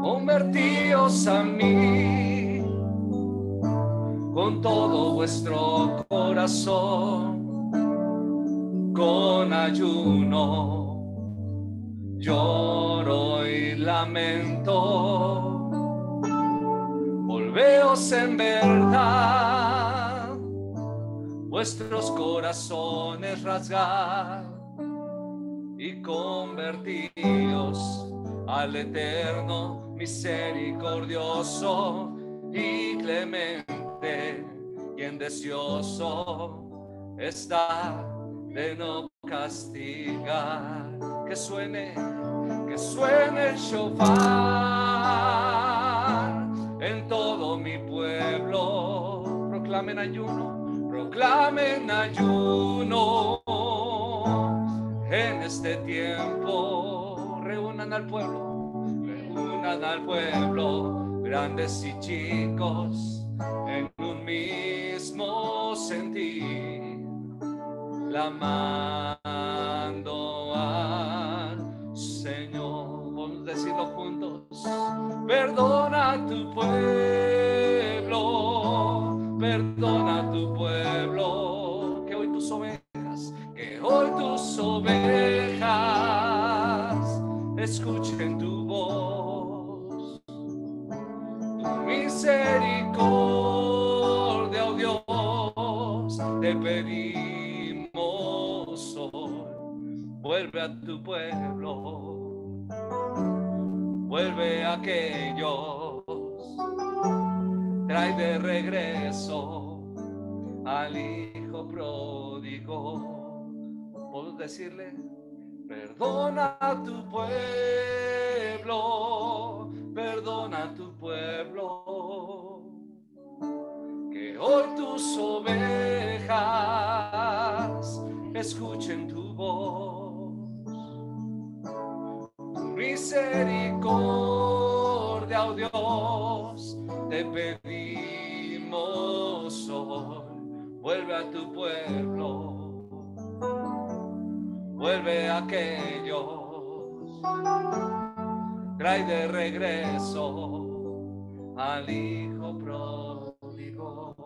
convertíos a mí con todo vuestro corazón, con ayuno, lloro y lamento. Volveos en verdad, vuestros corazones rasgar y convertíos al eterno misericordioso y clemente, quien deseoso está de no castigar. Que suene, que suene el shofar en todo mi pueblo. Proclamen ayuno, proclamen ayuno en este tiempo. Reúnan al pueblo, reúnan al pueblo, grandes y chicos, en un mismo sentir, clamando al Señor. Vamos a decirlo juntos. Perdona a tu pueblo, perdona a tu pueblo, que hoy tus ovejas, que hoy tus escuchen tu voz, tu misericordia, oh Dios, te pedimos vuelve a tu pueblo. Vuelve a aquellos, trae de regreso al hijo pródigo. Puedo decirle, perdona a tu pueblo, perdona a tu pueblo, que hoy tus ovejas escuchen tu voz. Misericordia, oh Dios, te pedimos hoy, vuelve a tu pueblo, vuelve aquellos, trae de regreso al Hijo pródigo.